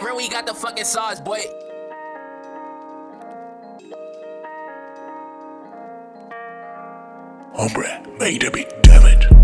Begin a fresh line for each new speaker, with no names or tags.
Bro, we got the fucking sauce, boy.
Hombre, made a bit, damn it.